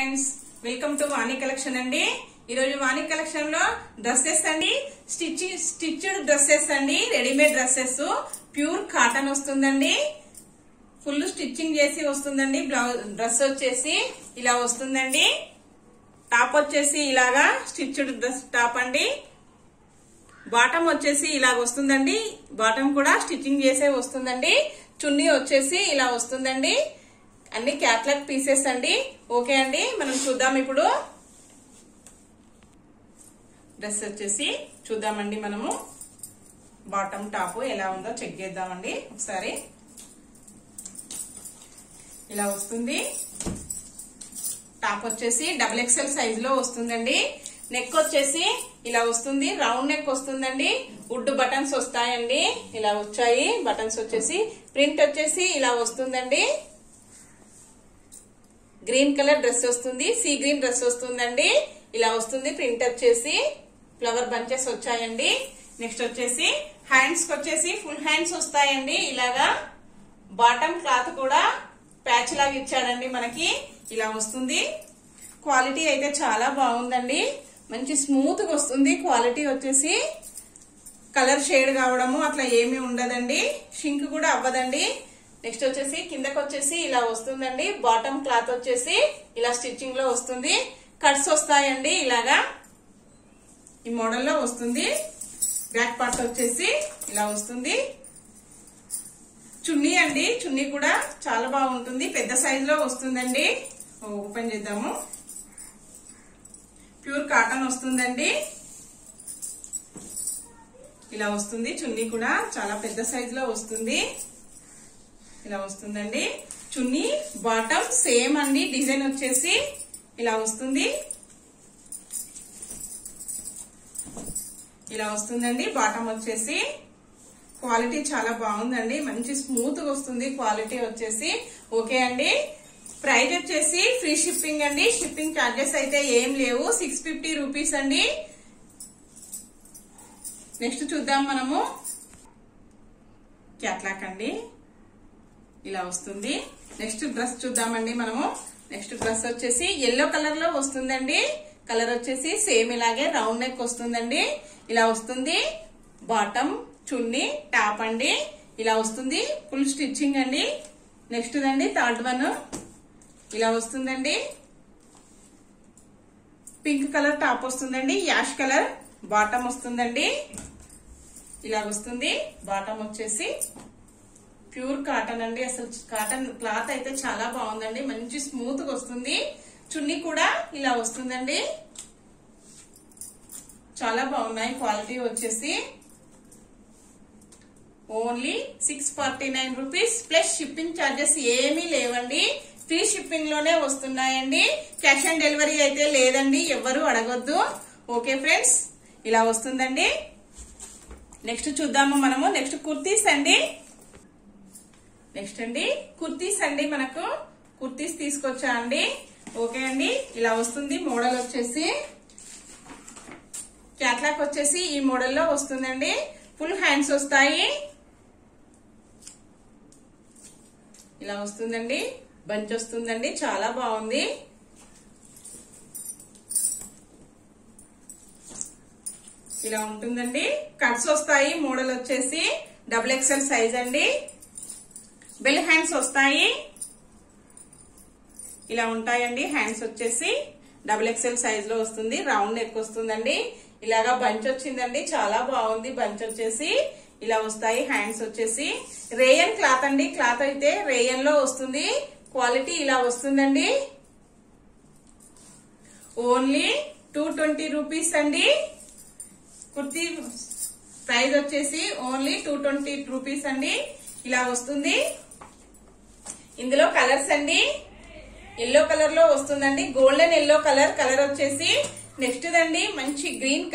Friends welcome to Vani collection అండి. ఈరోజు వాణి కలెక్షన్లో డ్రెస్సెస్ అండి స్టిచ్ స్టిచ్డ్ డ్రెస్సెస్ అండి ready made dresses pure cotton వస్తుందండి. ఫుల్ స్టిచ్చింగ్ చేసి వస్తుందండి బ్లౌజ్ డ్రెస్ వచ్చేసి ఇలా వస్తుందండి. టాప్ వచ్చేసి ఇలాగా స్టిచ్డ్ డ్రెస్ టాప్ అండి. బాటమ్ వచ్చేసి ఇలా వస్తుందండి బాటమ్ కూడా స్టిచ్చింగ్ చేసే వస్తుందండి. చున్నీ వచ్చేసి ఇలా వస్తుందండి. అన్ని క్యాట్లాగ్ పీసెస్ అండి. ఓకే అండి మనం చూద్దాం ఇప్పుడు. డ్రెస్ వచ్చేసి చూద్దామండి మనము. బాటమ్ టాప్ ఎలా ఉందో చెక్ చేద్దామండి ఒకసారి. ఇలా వస్తుంది. టాప్ వచ్చేసి డబుల్ ఎక్స్ఎల్ సైజ్లో వస్తుందండి. నెక్ వచ్చేసి ఇలా వస్తుంది. రౌండ్ నెక్ వస్తుందండి. వుడ్ బటన్స్ వస్తాయండి. ఇలా వచ్చాయి. బటన్స్ వచ్చేసి ప్రింట్ వచ్చేసి ఇలా వస్తుందండి. గ్రీన్ కలర్ డ్రెస్ వస్తుంది సీ గ్రీన్ డ్రెస్ వస్తుందండి. ఇలా వస్తుంది ప్రింట్ వచ్చేసి ఫ్లవర్ బంచెస్ వచ్చాయండి. నెక్స్ట్ వచ్చేసి హ్యాండ్స్ వచ్చేసి ఫుల్ హ్యాండ్స్ వస్తాయండి. ఇలాగా బాటమ్ క్లాత్ కూడా ప్యాచ్ లాగా ఇచ్చాడండి మనకి. ఇలా వస్తుంది. క్వాలిటీ అయితే చాలా బాగుందండి. మంచి స్మూత్గా వస్తుంది. క్వాలిటీ వచ్చేసి కలర్ షేడ్ కావడము అట్లా ఏమీ ఉండదండి. షింక్ కూడా అవ్వదండి. నెక్స్ట్ వచ్చేసి కిందకి వచ్చేసి ఇలా వస్తుందండి. బాటమ్ క్లాత్ వచ్చేసి ఇలా స్టిచ్చింగ్లో వస్తుంది. కట్స్ వస్తాయండి ఇలాగా. ఈ మోడల్లో వస్తుంది. బ్యాక్ పార్ట్ వచ్చేసి ఇలా వస్తుంది. చున్నీ అండి. చున్నీ కూడా చాలా బాగుంటుంది. పెద్ద సైజ్లో వస్తుందండి. ఓపెన్ చేద్దాము. ప్యూర్ కాటన్ వస్తుందండి. ఇలా వస్తుంది. చున్నీ కూడా చాలా పెద్ద సైజ్లో వస్తుంది. ఇలా వస్తుందండి. చున్నీ బాటమ్ సేమ్ అండి. డిజైన్ వచ్చేసి ఇలా వస్తుంది. ఇలా వస్తుందండి. బాటమ్ వచ్చేసి క్వాలిటీ చాలా బాగుందండి. మంచి స్మూత్గా వస్తుంది. క్వాలిటీ వచ్చేసి ఓకే అండి. ప్రైస్ వచ్చేసి ఫ్రీ షిప్పింగ్ అండి. షిప్పింగ్ ఛార్జెస్ అయితే ఏం లేవు. సిక్స్ ఫిఫ్టీ రూపీస్ అండి. నెక్స్ట్ చూద్దాం మనము. క్యాట్లాక్ అండి. ఇలా వస్తుంది. నెక్స్ట్ డ్రెస్ చూద్దామండి మనము. నెక్స్ట్ డ్రెస్ వచ్చేసి ఎల్లో కలర్లో వస్తుందండి. కలర్ వచ్చేసి సేమ్ ఇలాగే రౌండ్ నెక్ వస్తుందండి. ఇలా వస్తుంది. బాటమ్ చున్నీ టాప్ అండి. ఇలా వస్తుంది. ఫుల్ స్టిచ్చింగ్ అండి. నెక్స్ట్ అండి థర్డ్ వన్ ఇలా వస్తుందండి. పింక్ కలర్ టాప్ వస్తుందండి. యాష్ కలర్ బాటమ్ వస్తుందండి. ఇలా వస్తుంది. బాటమ్ వచ్చేసి ప్యూర్ కాటన్ అండి. అసలు కాటన్ క్లాత్ అయితే చాలా బాగుందండి. మంచి స్మూత్గా వస్తుంది. చున్నీ కూడా ఇలా వస్తుందండి. చాలా బాగున్నాయి. క్వాలిటీ వచ్చేసి only six forty nine rupees. Plus shipping charges ఏమీ లేవండి. ఫ్రీ షిప్పింగ్లోనే వస్తున్నాయండి. క్యాష్ ఆన్ డెలివరీ అయితే లేదండి. ఎవరు అడగొద్దు. ఓకే ఫ్రెండ్స్ ఇలా వస్తుందండి. నెక్స్ట్ చూద్దాము మనము. నెక్స్ట్ కుర్తీస్ అండి. నెక్స్ట్ అండి కుర్తీస్ అండి మనకు. కుర్తీస్ తీసుకొచ్చా అండి? ఓకే అండి ఇలా వస్తుంది మోడల్ వచ్చేసి. క్యాట్లాక్ వచ్చేసి ఈ మోడల్లో వస్తుందండి. ఫుల్ హ్యాండ్స్ వస్తాయి. ఇలా వస్తుందండి. బంచ్ వస్తుందండి చాలా బాగుంది. ఇలా ఉంటుందండి. కట్స్ వస్తాయి మోడల్ వచ్చేసి. డబుల్ ఎక్స్ఎల్ సైజ్ అండి. బెల్ హ్యాండ్స్ వస్తాయి. ఇలా ఉంటాయండి. హ్యాండ్స్ వచ్చేసి డబుల్ ఎక్స్ఎల్ సైజ్లో వస్తుంది. రౌండ్ నెక్ వస్తుందండి. ఇలాగా బంచ్ వచ్చిందండి. చాలా బాగుంది బంచ్ వచ్చేసి. ఇలా వస్తాయి. హ్యాండ్స్ వచ్చేసి. రేయన్ క్లాత్ అండి. క్లాత్ అయితే రేయన్లో వస్తుంది. క్వాలిటీ ఇలా వస్తుందండి. ఓన్లీ టూ ట్వంటీ రూపీస్ అండి. కుర్తీ ప్రైస్ వచ్చేసి ఓన్లీ టూ ట్వంటీ రూపీస్ అండి. ఇలా వస్తుంది. ఇందులో కలర్స్ అండి. ఎల్లో కలర్లో వస్తుందండి. గోల్డెన్ ఎల్లో కలర్ కలర్ వచ్చేసి నెక్స్ట్ దండి. మంచి గ్రీన్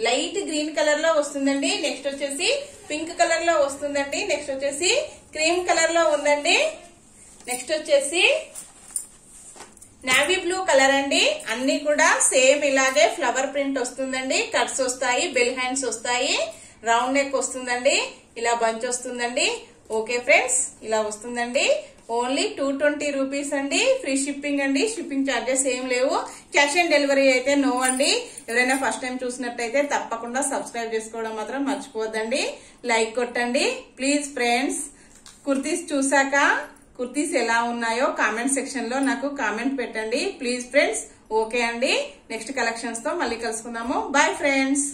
లైట్ గ్రీన్ కలర్లో వస్తుందండి. నెక్స్ట్ వచ్చేసి పింక్ కలర్లో వస్తుందండి. నెక్స్ట్ వచ్చేసి క్రీమ్ కలర్లో ఉందండి. నెక్స్ట్ వచ్చేసి నావీ బ్లూ కలర్ అండి. అన్ని కూడా సేమ్ ఇలాగే ఫ్లవర్ ప్రింట్ వస్తుందండి. కట్స్ వస్తాయి బెల్ హ్యాండ్స్ వస్తాయి. రౌండ్ నెక్ వస్తుందండి. ఇలా బంచ్ వస్తుందండి. ఓకే ఫ్రెండ్స్ ఇలా వస్తుందండి. ఓన్లీ టూ ట్వంటీ రూపీస్ అండి. ఫ్రీ షిప్పింగ్ అండి. షిప్పింగ్ ఛార్జెస్ ఏం లేవు. క్యాష్ ఆన్ డెలివరీ అయితే నో అండి. ఎవరైనా ఫస్ట్ టైం చూసినట్టయితే తప్పకుండా సబ్స్క్రైబ్ చేసుకోవడం మాత్రం మర్చిపోద్దండి లైక్ కొట్టండి. ప్లీజ్ ఫ్రెండ్స్ కుర్తీస్ చూసాక కుర్తీస్ ఎలా ఉన్నాయో కామెంట్ సెక్షన్లో నాకు కామెంట్ పెట్టండి. ప్లీజ్ ఫ్రెండ్స్ ఓకే అండి. నెక్స్ట్ కలెక్షన్స్తో మళ్ళీ కలుసుకుందాము. Bye friends.